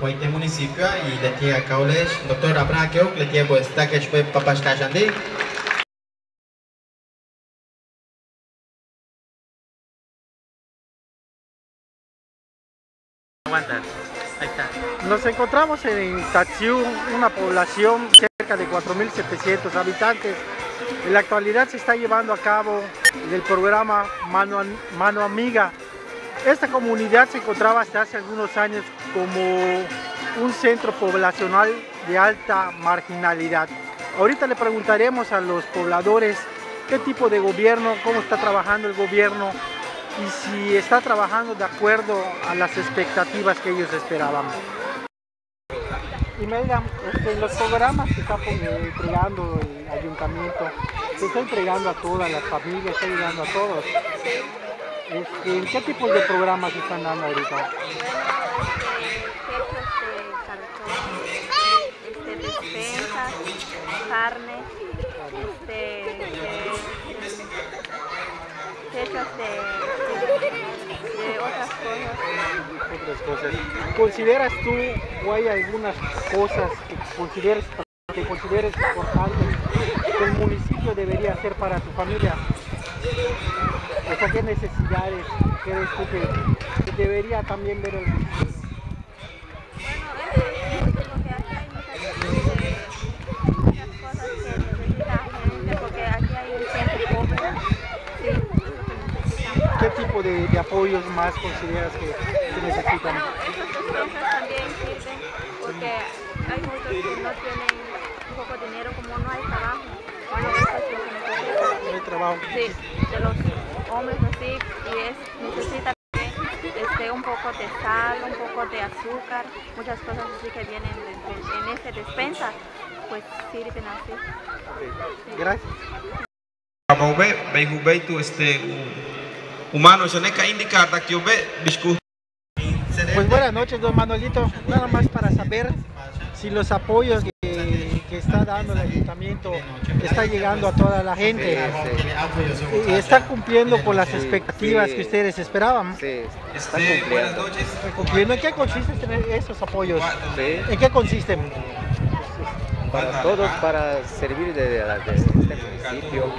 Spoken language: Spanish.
Poite municipio y le tiene caules, doctor Abraham Keok, le tiene pues taque chpe papas tajandi. Aguanta, ahí está. Nos encontramos en Tatsiu, una población cerca de 4.700 habitantes. En la actualidad se está llevando a cabo el programa Mano, Mano Amiga. Esta comunidad se encontraba hasta hace algunos años como un centro poblacional de alta marginalidad. Ahorita le preguntaremos a los pobladores qué tipo de gobierno, cómo está trabajando el gobierno y si está trabajando de acuerdo a las expectativas que ellos esperaban. Imelda, este, los programas que está entregando el ayuntamiento, se está entregando a todas las familias, está llegando a todos. Este, ¿Qué tipos de programas están dando ahorita? Este, despensas, carne, este, techos de, de otras cosas. Otras cosas. ¿Consideras tú o hay algunas cosas que consideres, que consideres importantes que el municipio debería hacer para tu familia? O sea, ¿qué necesidades crees tú que, que debería también ver el municipio? Cosas. ¿Qué tipo de, de apoyos más consideras que, que necesitan? Bueno, esas despensas también sirven porque hay muchos que no tienen un poco de dinero, como no hay trabajo. Bueno, eso es lo que necesitan. No hay trabajo. Sí, de los hombres así, y es, necesita este, un poco de sal, un poco de azúcar, muchas cosas así que vienen de- de- en esta despensa, pues sirven así. Gracias. Baube, Beihubei tu este humano, eso no es indicar que yo ve biscu Pues buenas noches, don Manuelito. Nada más para saber si los apoyos que, está dando el ayuntamiento está llegando a toda la gente y está cumpliendo con las expectativas Sí. que ustedes esperaban. Sí, está Este, buenas cumpliendo. ¿En qué consisten esos apoyos? Sí, ¿En qué consisten? para todos, para servir de, de- de este municipio.